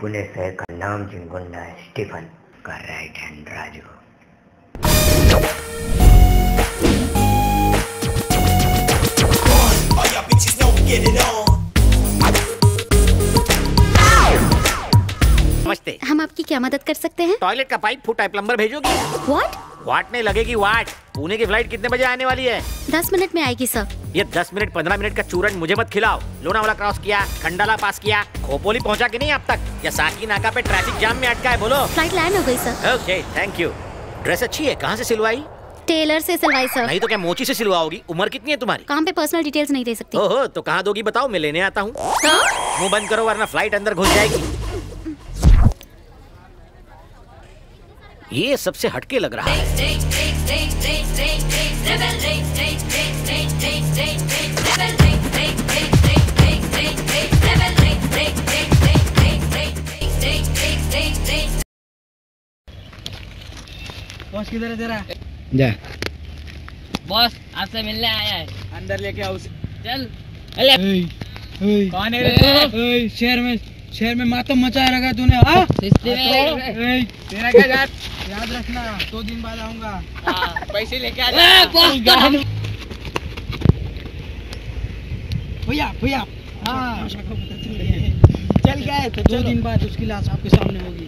पुणे शहर का नाम गुंडा है स्टीफन का राइट हैंड राजू. नमस्ते। हम आपकी क्या मदद कर सकते हैं? टॉयलेट का पाइप फूटा है प्लम्बर भेजोगी? व्हाट वाट? नहीं लगेगी वाट। पुणे की फ़्लाइट कितने बजे आने वाली है? दस मिनट में आएगी सर। ये 10 मिनट 15 मिनट का चूरन मुझे मत खिलाओ। लोनावाला क्रॉस किया खंडाला पास किया खोपोली पहुँचा कि नहीं अब तक? या साकी नाका पे ट्रैफ़िक जाम में अटका है बोलो। फ़्लाइट लैंड हो गई sir okay thank you dress अच्छी है कहाँ से सिलवाई? टेलर से सिलवाई सर नहीं तो क्या मोची से सिलवाओगी? उम्र कितनी है तुम्हारी? काम पे पर्सनल डिटेल्स नहीं दे सकती? ओहो तो कहाँ दोगी बताओ मैं लेने आता हूँ। हाँ? मुँह बंद करो वरना फ़्लाइट अंदर घुस जाएगी। ये सबसे हटके लग रहा है। बॉस किधर है तेरा? जा। बॉस आपसे मिलने आया है। अंदर लेके आओ उसे। चल। कौन है रे ओए, शहर में शहर में मातम मचाया रखा तूने हाँ? तेरा क्या याद याद रखना दो दिन बाद आऊँगा। हाँ, पैसे लेके आ तो भैया भैया हाँ। चल गए तो दो दिन बाद उसकी लाश आपके सामने होगी।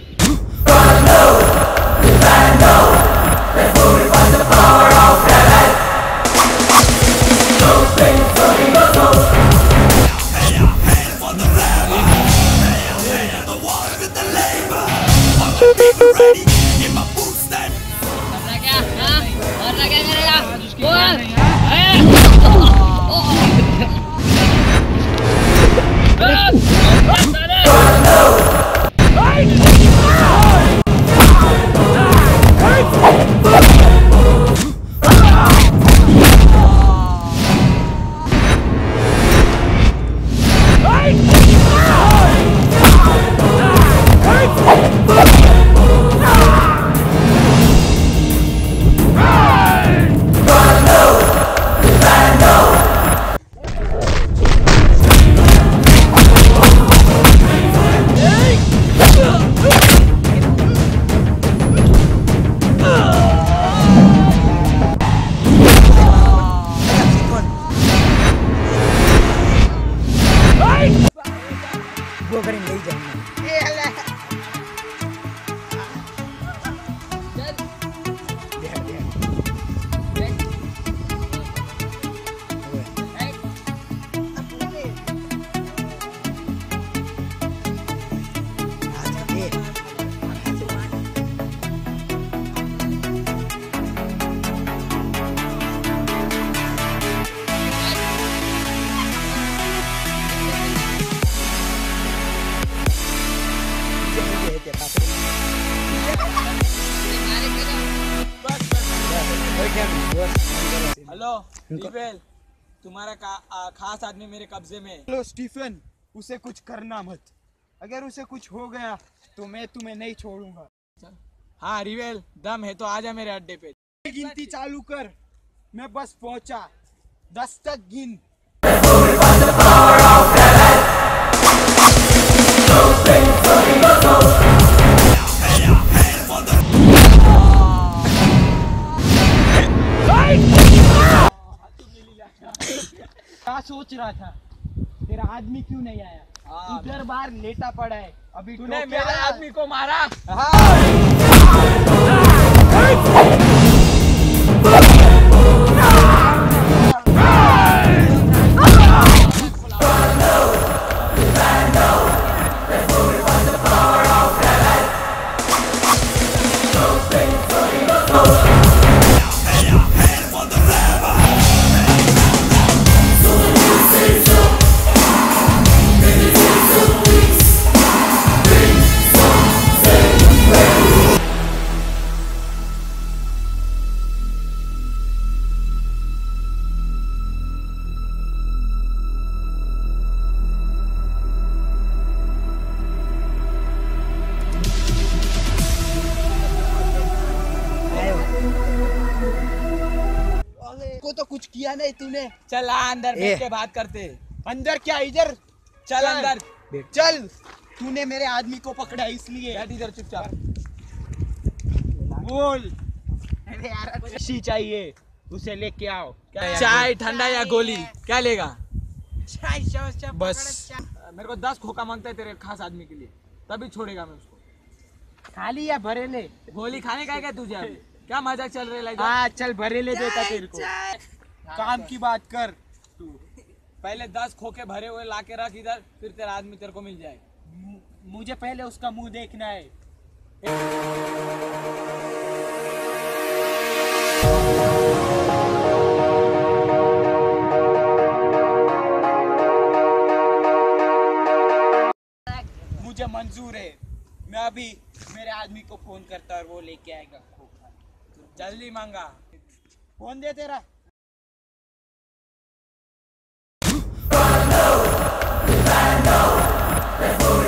हेलो स्टीफन तुम्हारा का, आ, खास आदमी मेरे कब्जे में। हेलो स्टीफन उसे कुछ करना मत। अगर उसे कुछ हो गया तो मैं तुम्हें नहीं छोड़ूँगा। हाँ रिवेल दम है तो आजा मेरे अड्डे पे। गिनती चालू कर। मैं बस पहुँचा। दस तक गिन। क्या सोच रहा था? तेरा आदमी क्यों नहीं आया? इधर बार लेटा पड़ा है। अभी तूने मेरा आदमी को मारा। को नहीं तूने। चल आ अंदर बैठ के बात करते। अंदर क्या इधर? चल। अंदर। चल। तूने मेरे आदमी को पकड़ा इसलिए। बैठ इधर चुपचाप। बोल। शी चाहिए। उसे लेके आओ। क्या चाय ठंडा या गोली? क्या लेगा? चाय बस। मेरे को दस खोखा माँगता है तेरे खास आदमी के लिए। तभी छोड़ेगा मैं उसको। खाली या भरेले? गोली खाने का क्या तुझे अभी? क्या मज़ाक चल रहा है हाँ चल भरेले देता तेरे को। काम की बात कर। तू पहले दस खोखे भरे हुए ला के रख इधर फिर तेरा आदमी तेरे को मिल जाएगा मु- मुझे पहले उसका मुँह देखना है। मुझे मंजूर है। मैं अभी मेरे आदमी को फ़ोन करता और वो लेके आएगा खोखा। जल्दी मांगा। फ़ोन दे तेरा। Oh.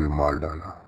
भी मार डाला।